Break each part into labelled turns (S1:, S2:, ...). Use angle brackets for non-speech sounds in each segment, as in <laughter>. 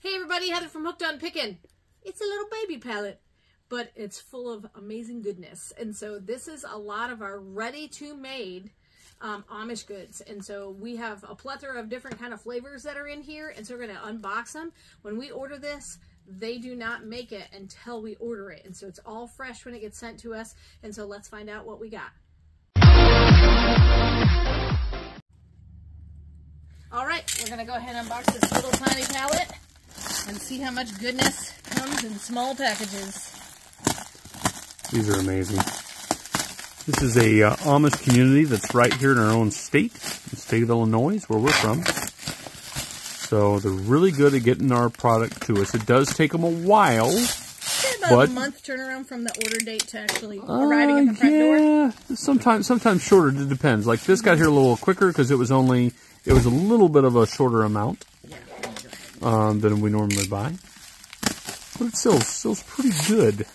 S1: Hey everybody, Heather from Hooked on Pickin'. It's a little baby palette, but it's full of amazing goodness. And so this is a lot of our ready-to-made um, Amish goods. And so we have a plethora of different kind of flavors that are in here. And so we're going to unbox them. When we order this, they do not make it until we order it. And so it's all fresh when it gets sent to us. And so let's find out what we got. All right, we're going to go ahead and unbox this little tiny palette and see how much goodness comes in small packages.
S2: These are amazing. This is a uh, Amish community that's right here in our own state, the state of Illinois, where we're from. So they're really good at getting our product to us. It does take them a while.
S1: About but, a month turnaround from the order date to actually arriving at the front
S2: yeah,
S1: door.
S2: Sometimes sometimes shorter. It depends. Like this got here a little quicker because it was only it was a little bit of a shorter amount um, than we normally buy, but it still still's pretty good.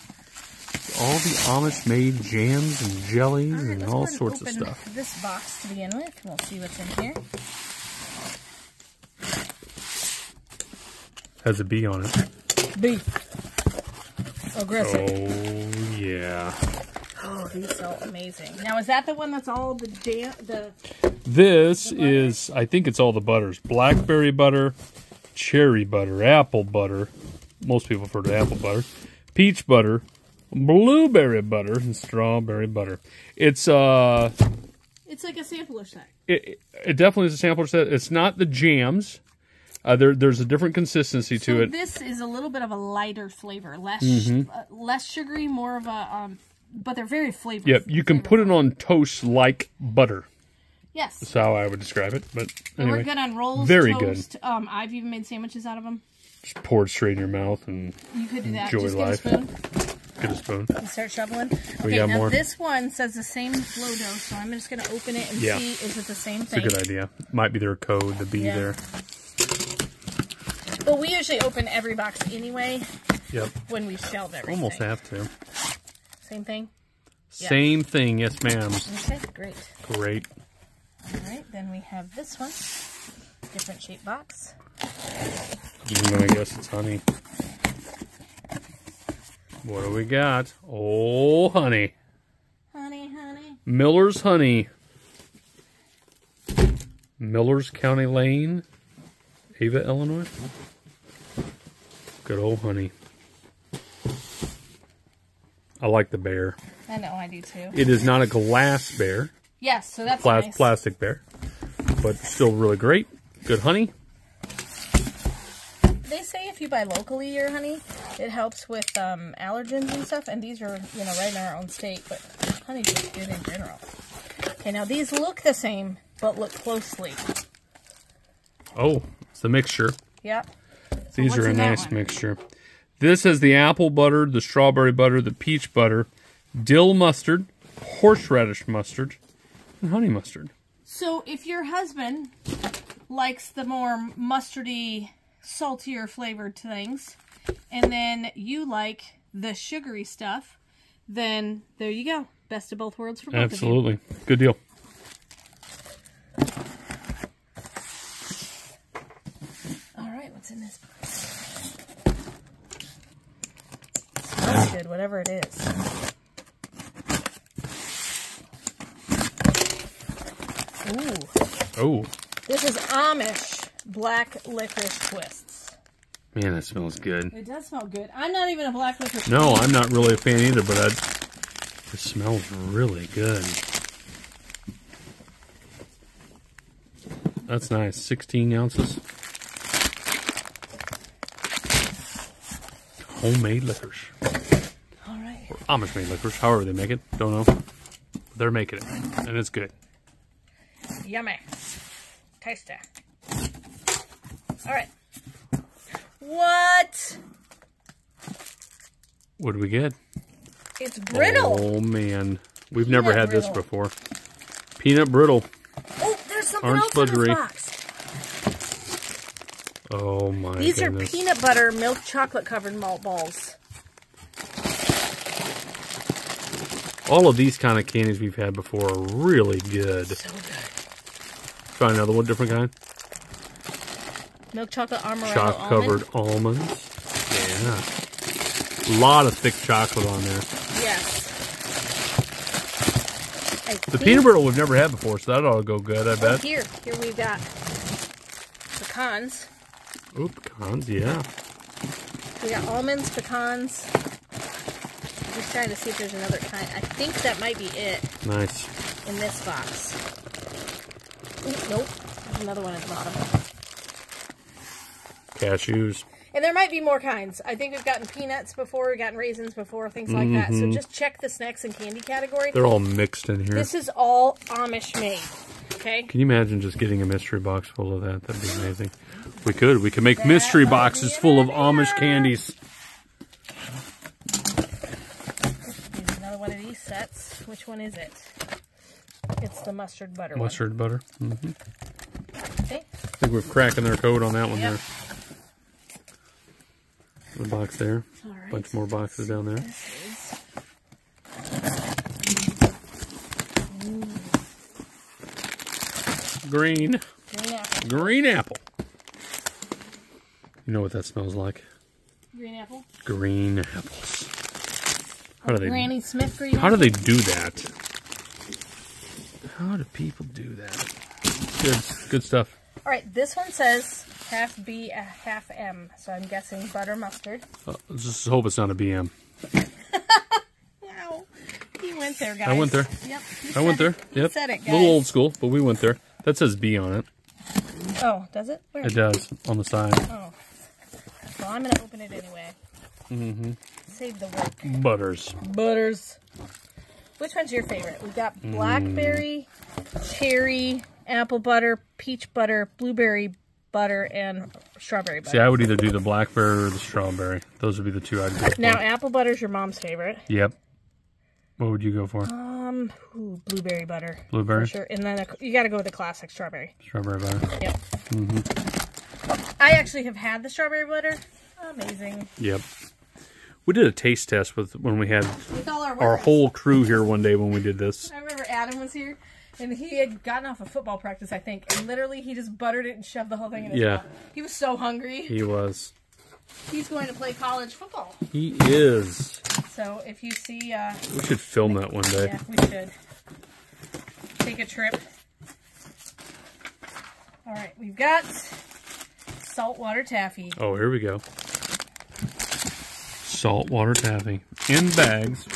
S2: All the Amish made jams and jellies all right, and all sorts of stuff.
S1: This box to begin with. We'll see what's in here.
S2: Has a bee on it.
S1: Bee. Aggressive.
S2: Oh yeah.
S1: Oh, these smell amazing. Now, is that the one that's all the jam? The
S2: this the is, I think it's all the butters: blackberry butter, cherry butter, apple butter. Most people refer to apple butter, peach butter, blueberry butter, and strawberry butter. It's uh,
S1: it's like a sampler set.
S2: It, it definitely is a sampler set. It's not the jams. Uh, there, there's a different consistency
S1: so
S2: to it.
S1: This is a little bit of a lighter flavor, less mm -hmm. uh, less sugary, more of a, um, but they're very flavorful.
S2: Yep, you can put it on toast like butter.
S1: Yes.
S2: That's how I would describe it. But anyway,
S1: we're good on rolls.
S2: Very
S1: toast.
S2: good.
S1: Um, I've even made sandwiches out of them.
S2: Just pour it straight in your mouth and
S1: you could do that.
S2: enjoy
S1: Just
S2: life.
S1: Get a spoon.
S2: Get a spoon.
S1: And start shoveling.
S2: We
S1: okay,
S2: got
S1: now
S2: more.
S1: this one says the same flow dough, so I'm just going to open it and
S2: yeah.
S1: see is it the same
S2: thing.
S1: It's
S2: a good idea. Might be their code, the B yeah. there.
S1: But we usually open every box anyway.
S2: Yep.
S1: When we shelve everything.
S2: Almost have to.
S1: Same thing?
S2: Same yep. thing, yes ma'am.
S1: Okay, great.
S2: Great.
S1: All right, then we have this one. Different shape box.
S2: I'm gonna guess it's honey. What do we got? Oh, honey.
S1: Honey, honey.
S2: Miller's Honey. Millers County Lane, Ava, Illinois. Good old honey. I like the bear.
S1: I know, I do too.
S2: It is not a glass bear.
S1: Yes, so that's
S2: Pla
S1: nice.
S2: Plastic bear. But still really great. Good honey.
S1: They say if you buy locally your honey, it helps with um, allergens and stuff. And these are, you know, right in our own state. But honey's just good in general. Okay, now these look the same, but look closely.
S2: Oh, it's the mixture.
S1: Yep.
S2: So These are a nice mixture. This has the apple butter, the strawberry butter, the peach butter, dill mustard, horseradish mustard, and honey mustard.
S1: So if your husband likes the more mustardy, saltier flavored things, and then you like the sugary stuff, then there you go. Best of both worlds for both
S2: Absolutely. Good deal.
S1: All right, what's in this box? Smells good, whatever it is.
S2: Ooh. Oh.
S1: This is Amish black licorice twists.
S2: Man, that smells good.
S1: It does smell good. I'm not even a black licorice.
S2: No, I'm not really a fan either, but I, it smells really good. That's nice. 16 ounces. Homemade licorice.
S1: All right.
S2: Or Amish made licorice, however they make it. Don't know. They're making it, and it's good.
S1: Yummy. Tasty. All right. What?
S2: What do we get?
S1: It's brittle.
S2: Oh, man. We've Peanut never had brittle. this before. Peanut brittle.
S1: Oh, there's something Orange else in this box.
S2: Oh, my
S1: These
S2: goodness.
S1: are peanut butter milk chocolate covered malt balls.
S2: All of these kind of candies we've had before are really good.
S1: So good.
S2: Try another one, different kind.
S1: Milk chocolate amaretto
S2: chocolate
S1: almond.
S2: covered almonds. Yeah. A lot of thick chocolate on there.
S1: Yes. I
S2: The peanut butter we've never had before, so that ought to go good, I
S1: Oh,
S2: bet.
S1: here, here we've got pecans.
S2: Ooh, pecans, yeah.
S1: We got almonds, pecans. I'm just trying to see if there's another kind. I think that might be it
S2: Nice.
S1: in this box. Ooh, nope. There's another one at the bottom.
S2: Cashews.
S1: And there might be more kinds. I think we've gotten peanuts before, we've gotten raisins before, things like that. So mm-hmm. just check the snacks and candy category.
S2: They're all mixed in here.
S1: This is all Amish made. Okay?
S2: Can you imagine just getting a mystery box full of that? That'd be amazing. We could. We could make
S1: That
S2: mystery boxes full of. Amish candies.
S1: Here's another one of these sets. Which one is it? It's the mustard butter
S2: Mustard butter. hmm
S1: one. Okay.
S2: I think we're cracking their code on that one
S1: Yep.
S2: there. The box there.
S1: Right.
S2: Bunch more boxes down there. Green.
S1: green apple.
S2: Green apple. You know what that smells like?
S1: Green apple.
S2: Green apples. How do they
S1: Granny Smith green
S2: How do they do that? How do people do that? Good, good stuff.
S1: All right, this one says half B, a half M. So I'm guessing butter mustard.
S2: Uh, just hope it's not a BM. <laughs>
S1: Wow. He went there, guys.
S2: I went there.
S1: Yep.
S2: I went there.
S1: He
S2: Yep.
S1: said it,
S2: A little old school, but we went there. That says B on it.
S1: Oh, does it? Where?
S2: It does on the side.
S1: Oh. Well, I'm going to open it anyway. Mm-hmm. Save the work.
S2: Butters.
S1: Butters. Which one's your favorite? We've got blackberry, cherry, apple butter, peach butter, blueberry butter, and strawberry butter.
S2: See, I would either do the blackberry or the strawberry. Those would be the two I'd go for.
S1: now, apple butter's your mom's favorite.
S2: Yep. What would you go for?
S1: Um, ooh, blueberry butter.
S2: Blueberry?
S1: Sure. And then a, you got to go with the classic strawberry.
S2: Strawberry butter.
S1: Yep. Mhm. I actually have had the strawberry butter. Amazing.
S2: Yep. We did a taste test with when we had
S1: With all our,
S2: our whole crew here one day when we did this. <laughs>
S1: I remember Adam was here, and he had gotten off of football practice, I think, and literally he just buttered it and shoved the whole thing in his
S2: Yeah.
S1: mouth. He was so hungry.
S2: He was.
S1: He's going to play college football.
S2: He is.
S1: So if you see, uh,
S2: We should film that one day.
S1: yeah, we should take a trip. All right, we've got saltwater taffy.
S2: Oh, here we go. Saltwater taffy in bags.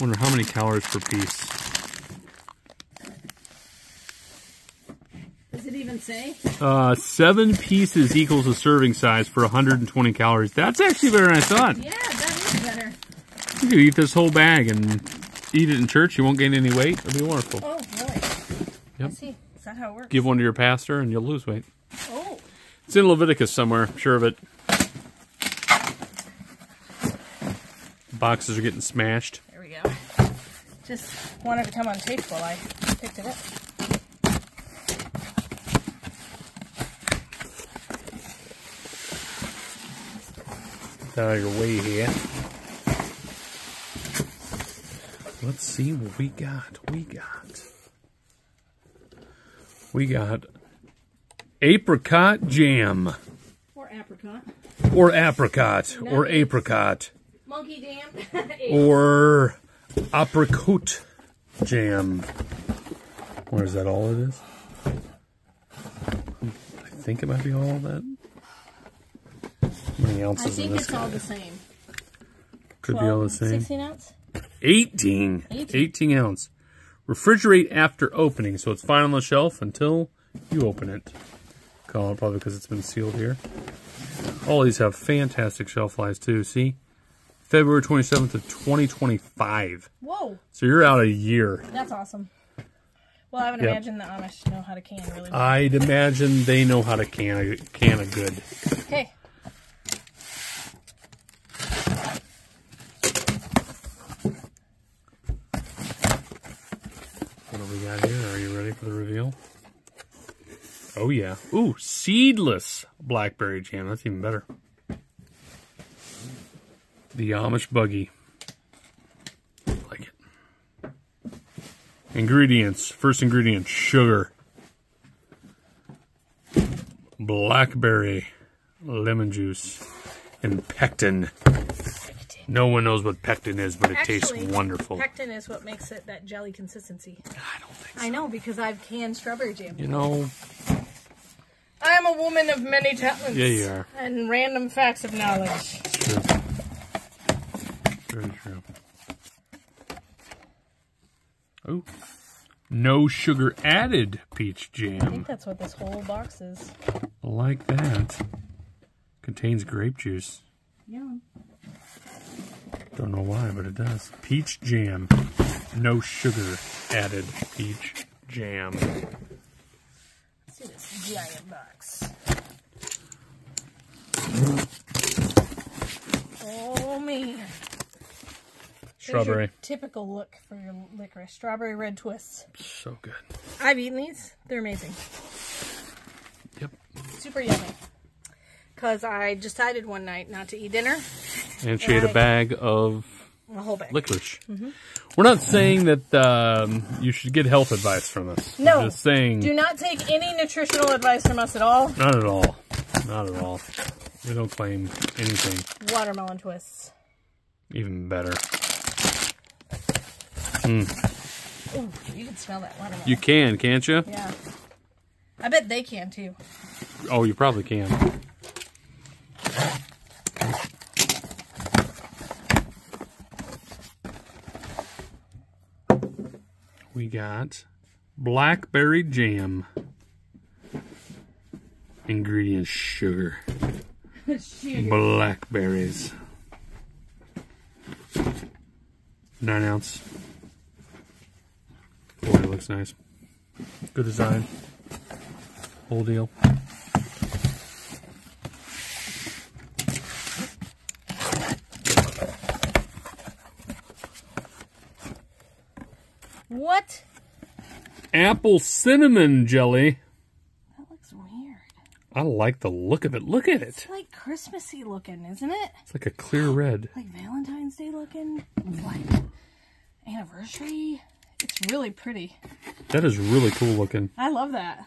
S2: Wonder how many calories per piece.
S1: Does it even say?
S2: Uh, seven pieces equals a serving size for 120 calories. That's actually better than I thought.
S1: Yeah, that is better.
S2: You could eat this whole bag and eat it in church. You won't gain any weight. It'll be wonderful.
S1: Oh, really?
S2: Yep.
S1: I see. Is that how it works?
S2: Give one to your pastor and you'll lose weight.
S1: Oh,
S2: It's in Leviticus somewhere. I'm sure of it. Boxes are getting smashed.
S1: there we go. Just wanted to come on tape while I picked it up.
S2: Out of your way here. Let's see what we got. We got. We got apricot jam.
S1: Or apricot.
S2: Or apricot. Or apricot.
S1: Monkey dam.
S2: Or apricot jam. Or is that all it is? I think it might be all of that. How many
S1: I
S2: ounces
S1: think
S2: in this
S1: it's all the same.
S2: Could be all the same.
S1: 16 ounce?
S2: 18.
S1: 18.
S2: 18 ounce. Refrigerate after opening, so it's fine on the shelf until you open it. Call it probably because it's been sealed here. All these have fantastic shelf lives too. See, February 27th of 2025.
S1: Whoa,
S2: So you're out a year.
S1: that's awesome. Well, I would
S2: Yep.
S1: imagine the Amish know how to can really well.
S2: I'd imagine they know how to can a can a good.
S1: Okay.
S2: What do we got here? Are you ready for the reveal? Oh yeah. Ooh, seedless blackberry jam. That's even better. The Amish buggy. Like it. Ingredients. First ingredient, sugar. blackberry, lemon juice, and pectin. No one knows what pectin is, but it
S1: Actually,
S2: tastes wonderful.
S1: Pectin is what makes it that jelly consistency.
S2: I don't think so.
S1: I know because I've canned strawberry jam.
S2: You know,
S1: I am a woman of many talents.
S2: Yeah, you are.
S1: And random facts of knowledge.
S2: it's true. Very true. Oh, no sugar added peach jam.
S1: I think that's what this whole box is.
S2: Like that. Contains grape juice.
S1: Yeah.
S2: Don't know why, but it does. Peach jam. No sugar added peach jam.
S1: Let's see this giant box. Oh man.
S2: Strawberry.
S1: typical look for your licorice. Strawberry red twists.
S2: So good.
S1: I've eaten these. They're amazing.
S2: Yep.
S1: Super yummy. Because I decided one night not to eat dinner.
S2: And she ate a bag of
S1: A whole bag.
S2: licorice.
S1: Mm-hmm.
S2: We're not saying that um, you should get health advice from us.
S1: No.
S2: We're just saying
S1: Do not take any nutritional advice from us at all.
S2: not at all. Not at all. We don't claim anything.
S1: Watermelon twists.
S2: Even better.
S1: Ooh, you can smell that watermelon.
S2: You can, can't you?
S1: yeah. I bet they can too.
S2: Oh, you probably can. We got blackberry jam. Ingredients sugar, blackberries, nine ounce. Boy, it looks nice. Good design. Whole deal.
S1: What?
S2: Apple cinnamon jelly.
S1: That looks weird.
S2: I like the look of it. Look at it.
S1: It's like Christmassy looking, isn't it?
S2: It's like a clear red.
S1: Like Valentine's Day looking. Like anniversary. It's really pretty.
S2: That is really cool looking.
S1: I love that.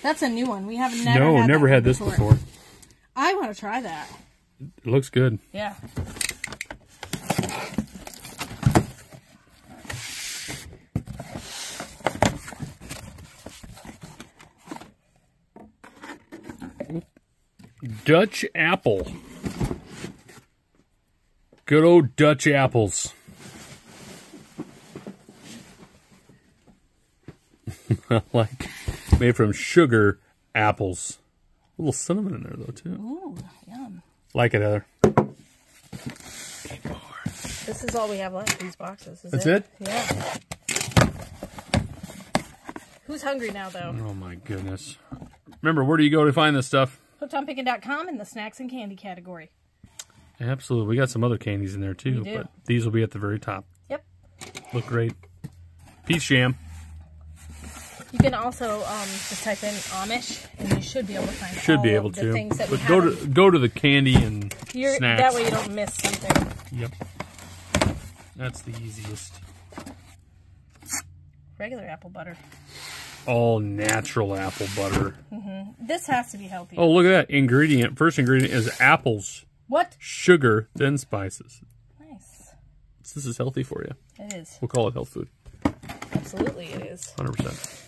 S1: That's a new one. We have never
S2: no,
S1: had
S2: never
S1: one
S2: had this before.
S1: I want to try that.
S2: It looks good.
S1: Yeah.
S2: Dutch apple. Good old Dutch apples. <laughs> like made from sugar apples. A little cinnamon in there though too.
S1: Ooh, yum.
S2: Like it, Heather.
S1: This is all we have left. These boxes. Is
S2: That's it?
S1: Yeah. Who's hungry now, though?
S2: Oh my goodness. Remember, where do you go to find this stuff?
S1: HookedOnPickin.com in the snacks and candy category.
S2: Absolutely. We got some other candies in there too, but these will be at the very top.
S1: Yep.
S2: Look great. Peach jam.
S1: You can also um, just type in Amish, and you should be able to find
S2: Should be able
S1: of the
S2: to.
S1: things that
S2: But go
S1: have.
S2: to go to the candy and
S1: You're,
S2: snacks.
S1: that way you don't miss something.
S2: Yep. That's the easiest.
S1: Regular apple butter.
S2: All natural apple butter.
S1: This has to be healthy.
S2: Oh, look at that ingredient. First ingredient is apples,
S1: What?
S2: sugar, then spices.
S1: Nice.
S2: This is healthy for you.
S1: It is.
S2: We'll call it health food.
S1: Absolutely, it is.
S2: 100%.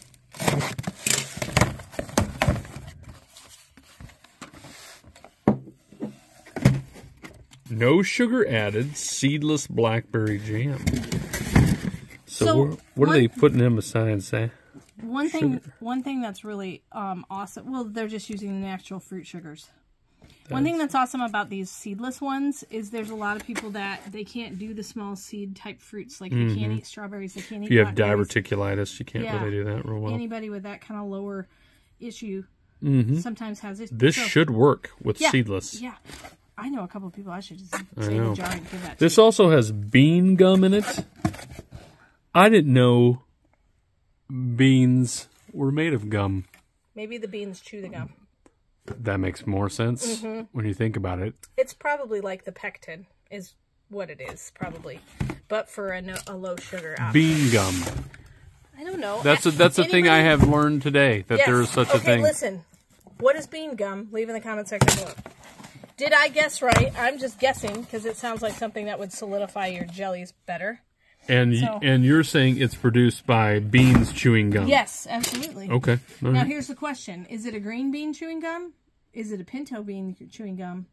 S2: No sugar added, seedless blackberry jam. So,
S1: So,
S2: where- what are they putting in besides say?
S1: One thing, one thing that's really um, awesome. Well, they're just using the natural fruit sugars. One thing that's awesome about these seedless ones is there's a lot of people that they can't do the small seed type fruits. Like they can't mm-hmm. eat strawberries, they can't eat.
S2: If you have
S1: blackberries.
S2: diverticulitis, you can't
S1: Yeah.
S2: really do that real well.
S1: Anybody with that kind of lower issue mm-hmm. sometimes has it.
S2: This
S1: So-
S2: should work with
S1: yeah,
S2: seedless.
S1: Yeah, I know a couple of people. I should just
S2: I
S1: save a jar and give that.
S2: This
S1: to.
S2: also has bean gum in it. I didn't know beans were made of gum.
S1: Maybe the beans chew the gum.
S2: That makes more sense
S1: Mm-hmm.
S2: when you think about it.
S1: It's probably like the pectin is what it is, probably, but for a, no, a low sugar option.
S2: Bean gum.
S1: I don't know.
S2: That's a, that's a thing I have learned today that
S1: Yes.
S2: there is such
S1: okay,
S2: a thing.
S1: listen. What is bean gum? Leave in the comment section below. Did I guess right? I'm just guessing because it sounds like something that would solidify your jellies better.
S2: And
S1: So-
S2: and you're saying it's produced by beans chewing gum.
S1: Yes, absolutely.
S2: Okay. all
S1: Now
S2: right.
S1: here's the question: Is it a green bean chewing gum? Is it a pinto bean chewing gum?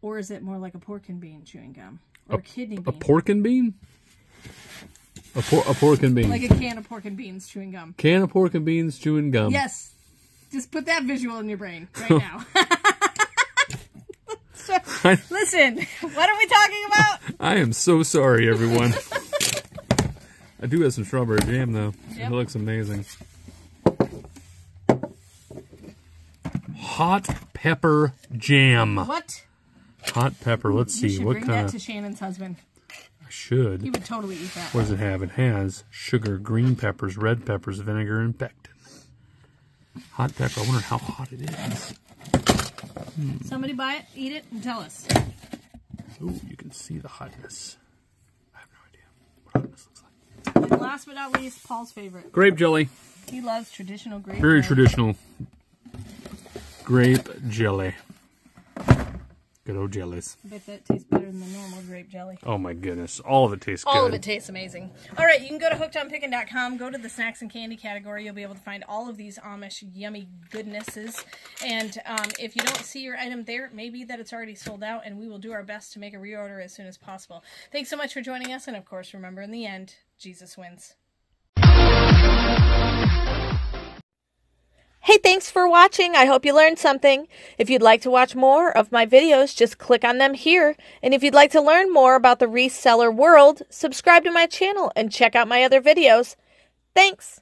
S1: Or is it more like a pork and bean chewing gum? Or a, kidney bean?
S2: A pork and bean? A, por- a pork and bean.
S1: like a can of pork and beans chewing gum.
S2: Can of pork and beans chewing gum.
S1: Yes. Just put that visual in your brain right <laughs> now. <laughs> So, listen, what are we talking about?
S2: I am so sorry, everyone. <laughs> I do have some strawberry jam, though.
S1: Yep.
S2: It looks amazing. Hot pepper jam.
S1: What?
S2: Hot pepper. Let's
S1: You
S2: see.
S1: should
S2: What
S1: bring
S2: kind
S1: that
S2: of.
S1: to Shannon's husband.
S2: I should.
S1: He would totally eat that.
S2: What does it have? It has sugar, green peppers, red peppers, vinegar, and pectin. Hot pepper. I wonder how hot it is. Hmm.
S1: Somebody buy it, eat it, and tell us.
S2: Ooh, you can see the hotness. I have no idea what hotness looks like.
S1: And last but not least, Paul's favorite.
S2: Grape jelly.
S1: He loves traditional grape.
S2: Very
S1: jelly.
S2: traditional. Grape jelly. Good old jellies.
S1: I bet that tastes better than the normal grape jelly.
S2: Oh my goodness. All of it tastes
S1: All
S2: good.
S1: of it tastes amazing. All right, you can go to hookedonpickin.com, go to the snacks and candy category. You'll be able to find all of these Amish yummy goodnesses. And um, if you don't see your item there, it may be that it's already sold out, and we will do our best to make a reorder as soon as possible. Thanks so much for joining us, and of course, remember in the end, Jesus wins.
S3: Hey, thanks for watching. I hope you learned something. If you'd like to watch more of my videos, just click on them here. And if you'd like to learn more about the reseller world, subscribe to my channel and check out my other videos. Thanks.